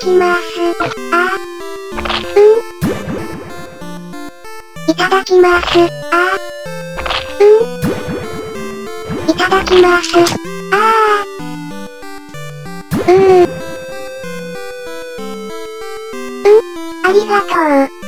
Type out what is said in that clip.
きます。あ。うん。いただきます。あ。うん。いただきます。あー。うーん。うん、ありがとう。